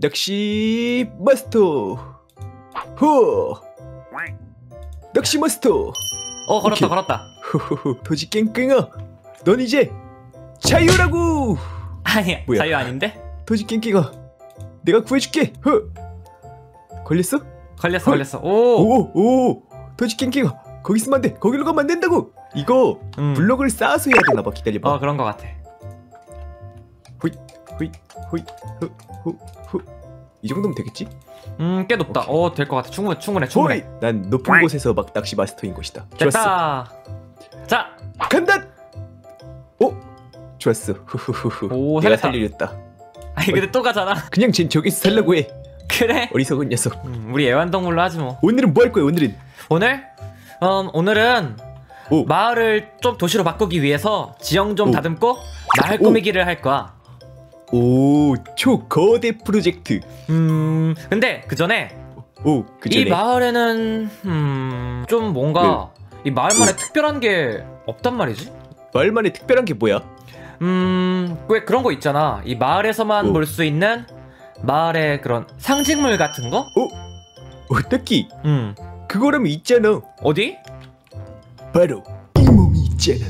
낚시 마스터 호 낚시 마스터 어 걸었다 오케이. 걸었다. 호호호 도지 깽깽아 넌 이제 자유라고. 아니 뭐야? 자유 아닌데? 도지 깽깽아 내가 구해줄게. 허 걸렸어? 걸렸어 헐. 걸렸어. 오. 오 오 도지 깽깽아 거기 있으면 안돼. 거기로 가면 안 된다고. 이거 음. 블럭을 쌓아서 해야 되나봐. 기다려봐. 어 그런 거 같아 호이 호이 호호호이 정도면 되겠지? 음 꽤 높다. 오케이. 어 될 것 같아. 충분해 충분해 호이 충분해. 난 높은 곳에서 막 낚시 마스터인 것이다. 좋았어. 됐다 자! 간다! 오 좋았어. 후후후후. 오, 내가. 살리렸다. 아니 근데 또 가잖아. 그냥 쟨 저기서 살라고 해. 그래? 어리석은 녀석. 음, 우리 애완동물로 하지 뭐. 오늘은 뭐 할 거야 오늘은? 오늘? 음, 오늘은 오. 마을을 좀 도시로 바꾸기 위해서 지형 좀 오. 다듬고 마을 오. 꾸미기를 할 거야 오, 초거대 프로젝트. 음 근데 그 전에 오, 그이 전에. 마을에는 음, 좀 뭔가 이 마을만의 특별한 게 없단 말이지 말만의 특별한 게 뭐야? 음, 왜 그런 거 있잖아. 이 마을에서만 어. 볼수 있는 마을의 그런 상징물 같은 거? 오, 딱히 음. 그거라면 있잖아. 어디? 바로 이 몸이 있잖아.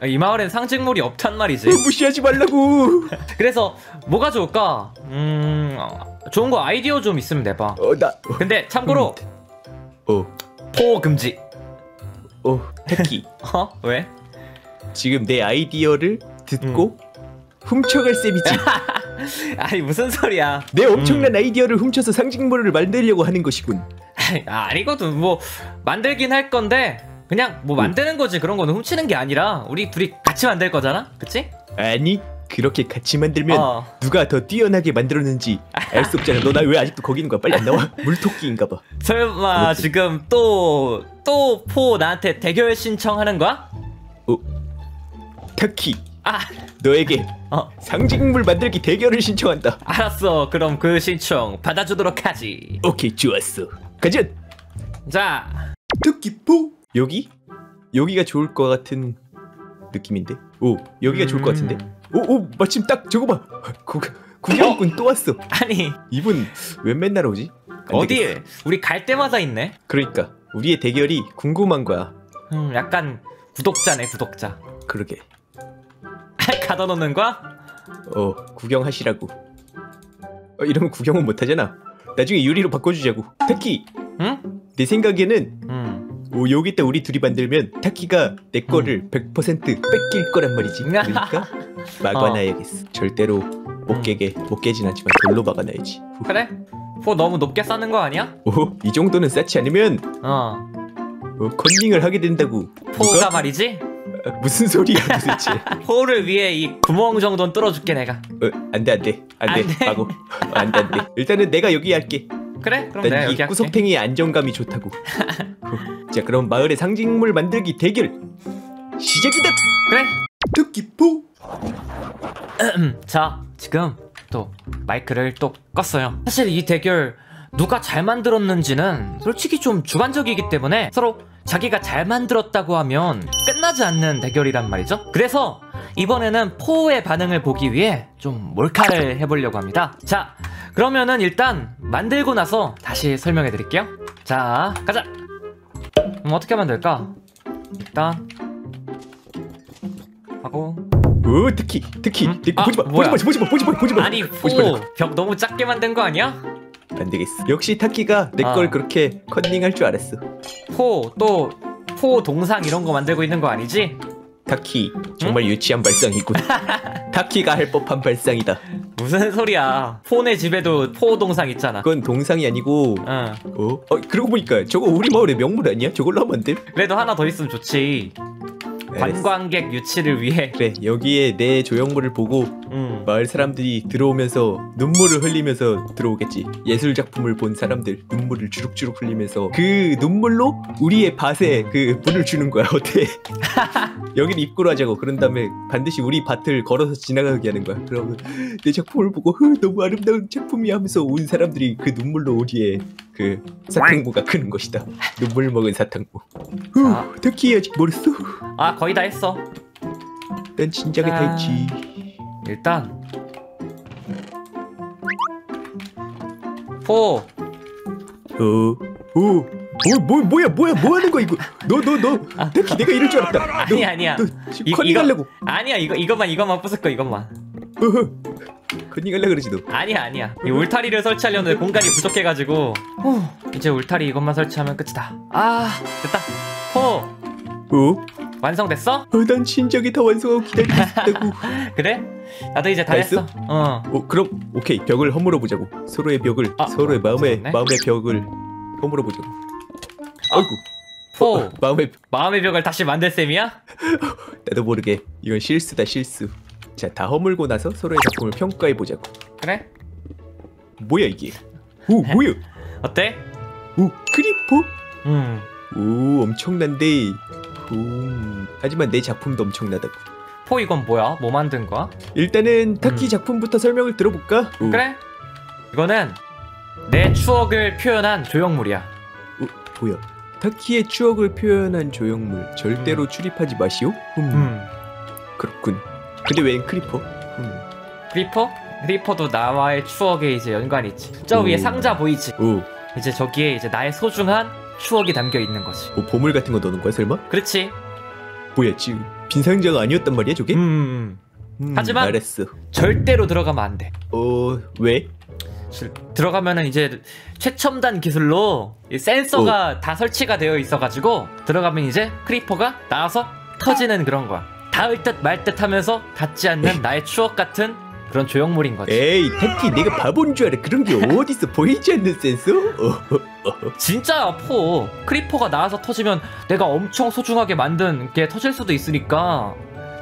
아, 이 마을엔 상징물이 없단 말이지. 어, 무시하지 말라고. 그래서 뭐가 좋을까? 음, 어, 좋은 거 아이디어 좀 있으면 내봐. 어, 나. 근데 참고로 어, 포 금지. 어, 딱히 어? 왜? 지금 내 아이디어를 듣고 훔쳐갈 셈이지. 아니 무슨 소리야? 내 엄청난 아이디어를 훔쳐서 상징물을 만들려고 하는 것이군. 아, 아니거든. 뭐 만들긴 할 건데 그냥 뭐 만드는 거지. 그런 거는 훔치는 게 아니라 우리 둘이 같이 만들 거잖아. 그치? 아니, 그렇게 같이 만들면 어. 누가 더 뛰어나게 만들었는지 알 수 없잖아. 너 나 왜 아직도 거기 있는 거야? 빨리 안 나와. 물토끼인가 봐. 설마 뭐지? 지금 또 또 포 나한테 대결 신청하는 거야? 타키, 아, 너에게 어, 상징물 만들기 대결을 신청한다. 알았어. 그럼 그 신청 받아주도록 하지. 오케이, 좋았어. 가자. 자, 토끼포. 여기? 여기가 좋을 것 같은 느낌인데. 오, 여기가 좋을 것 같은데. 음. 오, 오, 마침 딱 저거 봐. 구, 구경꾼 또 왔어. 아니 이분 왜 맨날 오지? 어디에? 우리 갈 때마다 있네. 그러니까 우리의 대결이 궁금한 거야. 음, 약간 구독자네 구독자. 그러게. 가둬놓는 거야? 어, 구경하시라고. 어, 이러면 구경은 못 하잖아. 나중에 유리로 바꿔주자고. 타키, 응? 내 생각에는 음. 오, 여기다 우리 둘이 만들면 타키가 내 거를 100% 뺏길 거란 말이지. 그러니까 막아놔야겠어. 절대로 못 깨게 못 깨진 않지만 돌로 막아놔야지. 후. 그래? 포 너무 높게 쌓는 거 아니야? 오, 이 정도는 쌓지 않으면 어. 어, 컨닝을 하게 된다고. 포가 누가? 말이지? 아, 무슨 소리야 도대체? 포를 위해 이 구멍 정도는 뚫어줄게 내가. 어, 안돼 안돼 안 안돼 돼. 마고 어, 안돼 안돼. 일단은 내가 여기 할게. 그래? 그럼 내가 난 여기 이 할게. 구석탱이의 안정감이 좋다고. 후. 자 그럼 마을의 상징물 만들기 대결 시작이다. 그래? 토끼포. 자, 지금 또 마이크를 또 껐어요. 사실 이 대결 누가 잘 만들었는지는 솔직히 좀 주관적이기 때문에 서로 자기가 잘 만들었다고 하면 끝나지 않는 대결이란 말이죠. 그래서 이번에는 포의 반응을 보기 위해 좀 몰카를 해보려고 합니다. 자, 그러면은 일단 만들고 나서 다시 설명해 드릴게요. 자, 가자! 그럼 어떻게 만들까? 일단 하고 오 특히 특히 음? 아, 보지 마 뭐야? 보지 마 보지 마 보지 마 보지 마 아니 보지 말라고. 포벽 너무 작게 만든 거 아니야? 안 되겠어. 역시 타키가 내걸 아. 그렇게 컨닝할 줄 알았어. 포 또 포 동상 이런 거 만들고 있는 거 아니지? 타키 정말 유치한 발상이군. 타키가 할 법한 발상이다. 무슨 소리야? 포네 집에도 포 동상 있잖아. 그건 동상이 아니고 응. 어? 어 그러고 보니까 저거 우리 마을의 명물 아니야? 저걸로 하면 안 돼? 그래도 하나 더 있으면 좋지. 알았어. 관광객 유치를 위해. 그래 여기에 내 조형물을 보고 응. 마을 사람들이 들어오면서 눈물을 흘리면서 들어오겠지 예술 작품을 본 사람들 눈물을 주룩주룩 흘리면서 그 눈물로 우리의 밭에 그 물을 주는 거야 어때? 여기를 입구로 하자고 그런 다음에 반드시 우리 밭을 걸어서 지나가게 하는 거야 그러면 내 작품을 보고 "흐, 너무 아름다운 작품이 하면서 온 사람들이 그 눈물로 우리의 그 사탕무가 크는 것이다 눈물 먹은 사탕무 자. 후 특히 아직 멀었어 아 거의 다 했어. 난 진작에 다 짠. 했지 일단 포. 어, 어, 뭐, 뭐, 뭐야, 뭐야, 뭐 하는 거야 이거? 너, 너, 너, 타키 내가 이럴 줄 알았다. 너, 아. 아니 아니야. 이- 컨닝 이거- 하려고. 아니야 이거 이것만 이것만 부술 거 이것만. 어허. 컨닝 하려 그러지 너. 아니야 아니야. 이 울타리를 설치하려는데 공간이 부족해가지고. 후, 이제 울타리 이것만 설치하면 끝이다. 아 됐다. 포 어? 완성됐어? 어, 난 진작에 다 완성하고 기다리고 있다고. 그래? 나도 이제 다 됐어? 했어. 어. 어, 그럼 오케이 벽을 허물어 보자고. 서로의 벽을, 아, 서로의 마음의 무섭네. 마음의 벽을 허물어 보자고. 아이고, 포 마음의 마음의 벽을 다시 만들 셈이야? 나도 모르게 이건 실수다 실수. 자, 다 허물고 나서 서로의 작품을 평가해 보자고. 그래? 뭐야 이게? 오, 뭐야? 어때? 오, 크리퍼? 음. 오, 엄청난데. 오, 하지만 내 작품도 엄청나다고. 포 이건 뭐야? 뭐 만든 거야? 일단은 타키 음. 작품부터 설명을 들어볼까? 오, 그래? 이거는 내 추억을 표현한 조형물이야. 오, 뭐야? 타키의 추억을 표현한 조형물 절대로 출입하지 마시오. 음, 음. 그렇군. 근데 웬 크리퍼? 음. 크리퍼? 크리퍼도 나와의 추억에 이제 연관이 있지. 저 오. 위에 상자 보이지? 오, 이제 저기에 이제 나의 소중한 추억이 담겨 있는 거지. 뭐 보물 같은 거 넣는 거야 설마? 그렇지? 뭐야 지금 빈 상자가 아니었단 말이야 저게? 음. 음, 하지만- 알았어. 절대로 들어가면 안 돼. 어, 왜? 들어가면은 이제 최첨단 기술로 이 센서가 다 설치가 되어 있어가지고 들어가면 이제 크리퍼가 나와서 터지는 그런 거야. 닿을 듯 말 듯 하면서 닿지 않는 나의 추억 같은 그런 조형물인 거지. 에이 타키 내가 바본 줄 알아 그런 게 어딨어 보이지 않는 센서? 어, 진짜야 포. 크리퍼가 나와서 터지면 내가 엄청 소중하게 만든 게 터질 수도 있으니까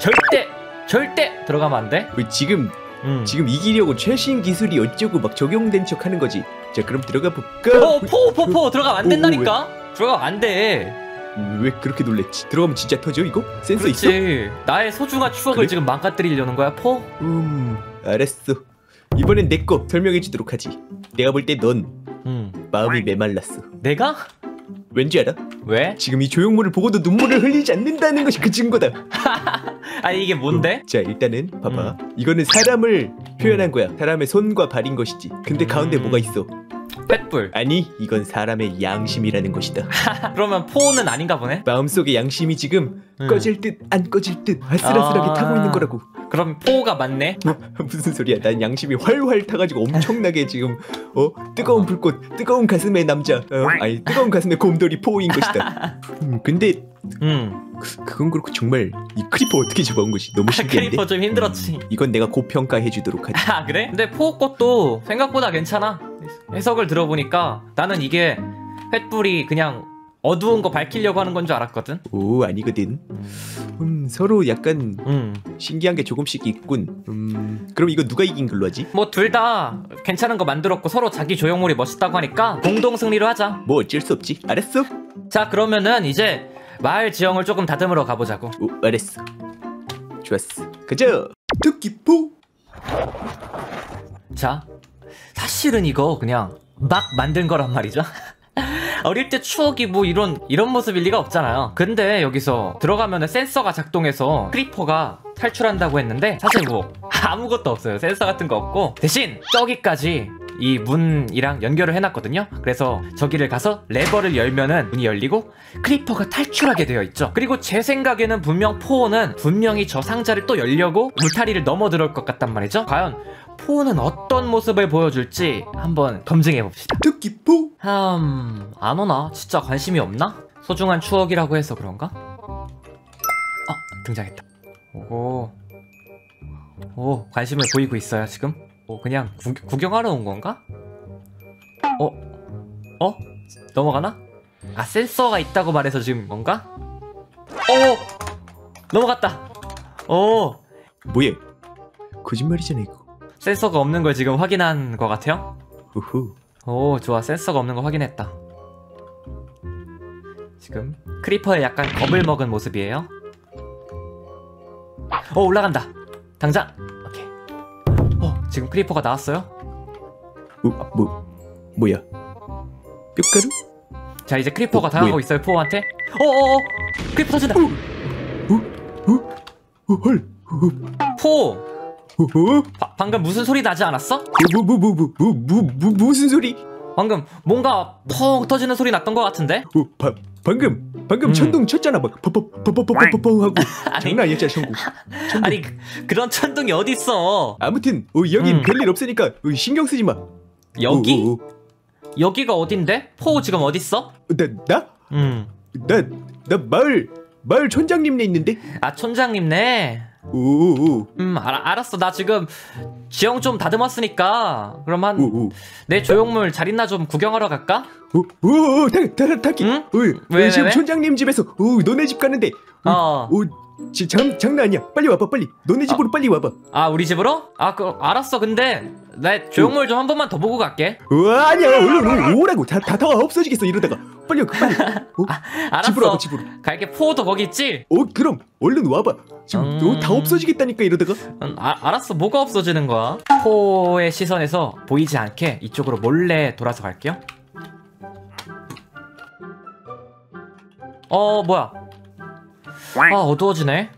절대 절대 들어가면 안 돼. 어, 지금 음. 지금 이기려고 최신 기술이 어쩌고 막 적용된 척 하는 거지. 자 그럼 들어가 볼까? 어, 포, 포, 포 들어가면 안 된다니까. 들어가면 안 돼. 음, 왜 그렇게 놀랬지? 들어가면 진짜 터져 이거? 센서 있어? 그렇지. 나의 소중한 추억을 그래? 지금 망가뜨리려는 거야, 포? 음 알았어. 이번엔 내 거 설명해 주도록 하지. 내가 볼 때넌 음. 마음이 메말랐어. 내가? 왠지 알아? 왜? 지금 이 조형물을 보고도 눈물을 흘리지 않는다는 것이 그 증거다. 아니 이게 뭔데? 자 일단은 봐봐. 이거는 사람을 표현한 거야. 사람의 손과 발인 것이지. 근데 가운데 음. 뭐가 있어? 펫불. 아니 이건 사람의 양심이라는 것이다. 그러면 포는 아닌가 보네. 마음속에 양심이 지금 음. 꺼질 듯 안 꺼질 듯 아슬아슬하게 아. 타고 있는 거라고. 그럼 포가 맞네. 무슨 소리야? 난 양심이 활활 타가지고 엄청나게 지금 어 뜨거운 불꽃, 뜨거운 가슴의 남자, 어? 아니 뜨거운 가슴의 곰돌이 포인 것이다. 음, 근데 음. 그, 그건 그렇고 정말 이 크리퍼 어떻게 잡아온 것이 너무 신기한데. 크리퍼 좀 힘들었지. 이건 내가 고평가해 주도록 하지. 아 그래? 근데 포 것도 생각보다 괜찮아. 해석을 들어보니까 나는 이게 횃불이 그냥 어두운 거 밝히려고 하는 건 줄 알았거든. 오 아니거든. 음 서로 약간 음. 신기한 게 조금씩 있군. 음 그럼 이거 누가 이긴 걸로 하지? 뭐 둘 다 괜찮은 거 만들었고 서로 자기 조형물이 멋있다고 하니까 공동 승리로 하자. 뭐 어쩔 수 없지. 알았어? 자 그러면은 이제 마을 지형을 조금 다듬으러 가보자고. 오 알았어. 좋았어. 가자. 토끼포. 자, 사실은 이거 그냥 막 만든 거란 말이죠. 어릴 때 추억이 뭐 이런 이런 모습일 리가 없잖아요. 근데 여기서 들어가면은 센서가 작동해서 creeper가 탈출한다고 했는데 사실 뭐 아무것도 없어요. 센서 같은 거 없고 대신 저기까지 이 문이랑 연결을 해놨거든요. 그래서 저기를 가서 레버를 열면은 문이 열리고 creeper가 탈출하게 되어 있죠. 그리고 제 생각에는 분명 포는 분명히 저 상자를 또 열려고 울타리를 넘어 들어올 것 같단 말이죠. 과연 포는 어떤 모습을 보여줄지 한번 검증해 봅시다. 토끼포. 음, 안 오나? 진짜 관심이 없나? 소중한 추억이라고 해서 그런가? 아, 등장했다. 오, 오, 관심을 보이고 있어요, 지금? 오, 그냥 구, 구경하러 온 건가? 어? 어? 넘어가나? 아, 센서가 있다고 말해서 지금 뭔가? 오! 넘어갔다! 오! 뭐야? 거짓말이잖아 이거. 센서가 없는 걸 지금 확인한 것 같아요? 우후. 오 좋아 센서가 없는 거 확인했다 지금 creeper에 약간 겁을 먹은 모습이에요 오 올라간다 당장 오케이 어 지금 creeper가 나왔어요 어, 뭐 뭐야? 뼈가루? 자 이제 creeper가 어, 다가가고? 있어요 포한테 어어어 creeper 터진다 어, 헐. 어, 포 어, 어? 바- 방금 무슨 소리 나지 않았어? 뭐, 뭐, 뭐, 뭐, 뭐, 뭐, 뭐, 무슨 소리? 방금 뭔가 펑 터지는 소리 났던 것 같은데? 어, 바, 방금 방금 음. 천둥 쳤잖아 막 펑펑펑펑펑펑 하고 아니. 장난 아니었잖아 천둥 아니 그- 그런 천둥이 어딨어 아무튼 어, 여긴 음. 별일 없으니까 어, 신경 쓰지 마 여기? 어, 어, 어. 여기가 어딘데? 포 지금 어딨어? 나, 나? 음. 나, 나 마을 마을 촌장님네 있는데 아 촌장님네 오오오 음 알, 알았어 나 지금 지형 좀 다듬었으니까 그럼 한 내 조형물 잘 있나 좀 구경하러 갈까? 오오 타키 응? 오, 왜, 지금 왜? 촌장님 집에서 오 너네 집 가는데 어. 오 지, 장, 장난 아니야. 빨리 와봐 빨리. 너네 집으로 빨리 와봐. 아 우리 집으로? 아 그 알았어. 근데 나 조형물 좀 한 번만 더 보고 갈게. 어, 아니야. 얼른 오, 오라고. 다 다 다 없어지겠어 이러다가. 빨리 와 빨리. 어, 알았어. 집으로 와봐 집으로. 갈게. 포도 거기 있지? 어 그럼. 얼른 와봐. 지금 음. 너다 없어지겠다니까 이러다가. 음, 아, 알았어. 뭐가 없어지는 거야? 포의 시선에서 보이지 않게 이쪽으로 몰래 돌아서 갈게요. 어 뭐야 아 어두워지네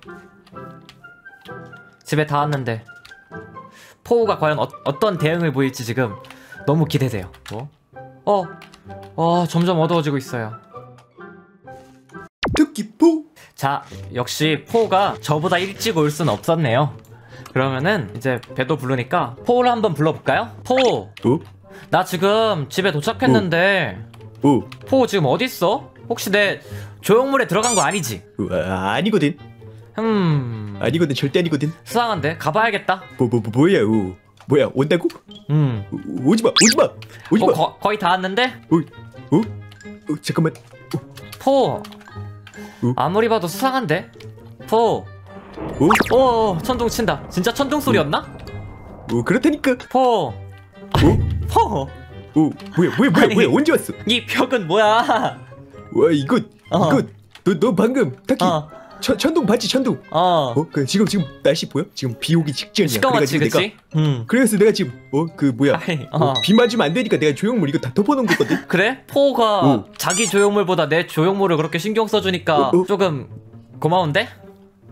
집에 다 왔는데 포우가 과연 어, 어떤 대응을 보일지 지금 너무 기대돼요 뭐? 어, 어 점점 어두워지고 있어요 특기포 자, 역시 포가 저보다 일찍 올 순 없었네요. 그러면은 이제 배도 부르니까 포를 한번 불러볼까요? 포, 어? 나 지금 집에 도착했는데 어? 포 지금 어디 있어? 혹시 내 조형물에 들어간 거 아니지? 어, 아, 아니거든 음, 아니거든 절대 아니거든 수상한데 가봐야겠다. 뭐, 뭐, 뭐 뭐야 어. 뭐야 온다고? 음, 오, 오지 마 오지마 어, 오지마 거, 거의 다 왔는데 어? 어, 잠깐만 포. 어? 아무리 봐도 수상한데 포. 어? 오, 천둥 친다. 진짜 천둥 소리였나? 어 그렇다니까 포. 어? 포. 어 뭐야 뭐야 뭐야 아니. 뭐야 언제 왔어? 이 벽은 뭐야? 와 이거 어. 이거 너 너 방금 타키 어, 천, 천둥 봤지 천둥 어. 어? 그 지금 지금 날씨 보여? 지금 비 오기 직전이야 그래가지고 그치? 응. 그래서 내가 지금 어 그 뭐야 아이, 어, 어. 비 맞으면 안 되니까 내가 조형물 이거 다 덮어놓은 거거든 그래? 포가 어. 자기 조형물보다 내 조형물을 그렇게 신경 써주니까 어, 어. 조금 고마운데?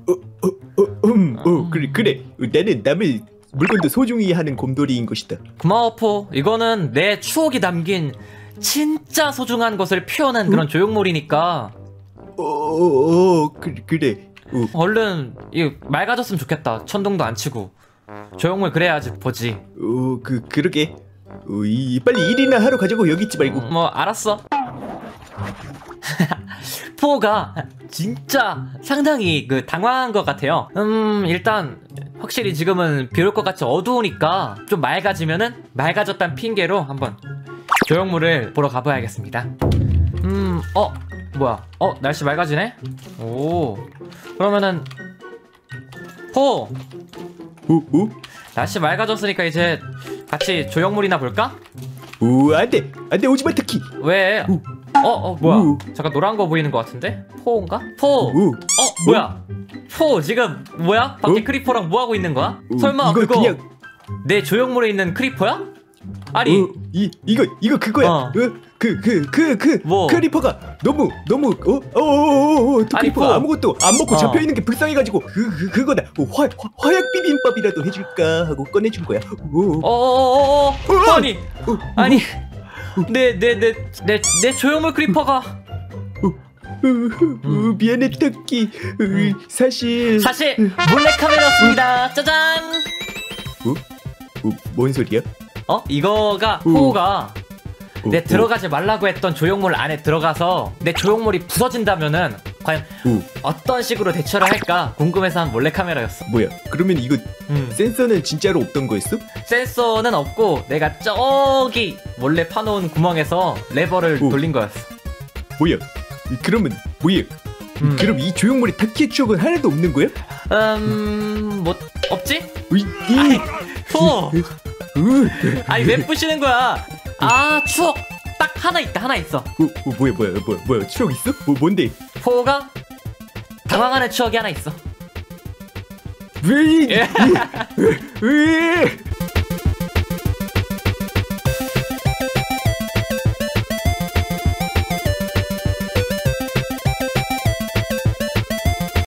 어, 음, 어 그래 그래 나는 남의 물건도 소중히 하는 곰돌이인 것이다 고마워 포. 이거는 내 추억이 담긴 진짜 소중한 것을 표현한 그런 조형물이니까 어, 어, 어 그래 그래 어, 얼른 이 맑아졌으면 좋겠다. 천둥도 안 치고 조형물 그래야지 보지. 어, 그 그러게. 어, 이 빨리 일이나 하러 가자고 여기 있지 말고. 뭐 알았어. 포가 진짜 상당히 그 당황한 것 같아요. 음 일단 확실히 지금은 비 올 것 같이 어두우니까 좀 맑아지면은 맑아졌단 핑계로 한번 조형물을 보러 가봐야겠습니다. 음 어 뭐야? 어 날씨 맑아지네? 오 그러면은 포 오, 오, 날씨 맑아졌으니까 이제 같이 조형물이나 볼까? 오, 안돼, 안 돼 오지 마 타키. 왜? 오. 어, 어, 뭐야? 오. 잠깐 노란 거 보이는 것 같은데? 포인가? 포! 어, 오, 뭐야? 포, 지금 뭐야? 밖에 어? creeper랑 뭐 하고 있는 거야? 오, 설마 그거 그냥 내 조형물에 있는 creeper야? 아니, 어, 이 이거 이거 그거야. 어. 어, 그그 그 그 뭐? creeper가 너무 너무 어, 어어어어 아니, creeper가 뭐? 아무것도 안 먹고 어. 잡혀 있는 게 불쌍해가지고 그, 그 그 거다. 어, 화, 화 화약 비빔밥이라도 해줄까 하고 꺼내준 거야. 오, 어, 어, 어, 어, 어. 아니, 어, 아니, 내, 내, 내, 내, 내 조형물 creeper가 어, 어, 어, 미안해 타키 어, 사실 사실 몰래카메라였습니다. 짜잔! 어, 뭔 소리야? 어? 이거가 어. 포가 어, 내 어, 들어가지 말라고 했던 조형물 안에 들어가서 내 조형물이 부서진다면은 과연 어, 어떤 식으로 대처를 할까 궁금해서 한 몰래카메라였어. 뭐야? 그러면 이거 음. 센서는 진짜로 없던 거였어? 센서는 없고 내가 저기 몰래 파놓은 구멍에서 레버를 오. 돌린 거였어. 뭐야? 그러면 뭐야? 음. 그럼 이 조형물의 타키의 추억은 하나도 없는 거야? 음, 뭐 없지? 이, 이, 포. 으, 아니 왜 부시는 거야? 아 추억 딱 하나 있다 하나 있어. 어, 어, 뭐야 뭐야 뭐야 뭐야 추억 있어? 뭐 뭔데? 포가 당황하는 추억이 하나 있어. 왜? 이- 예. 왜?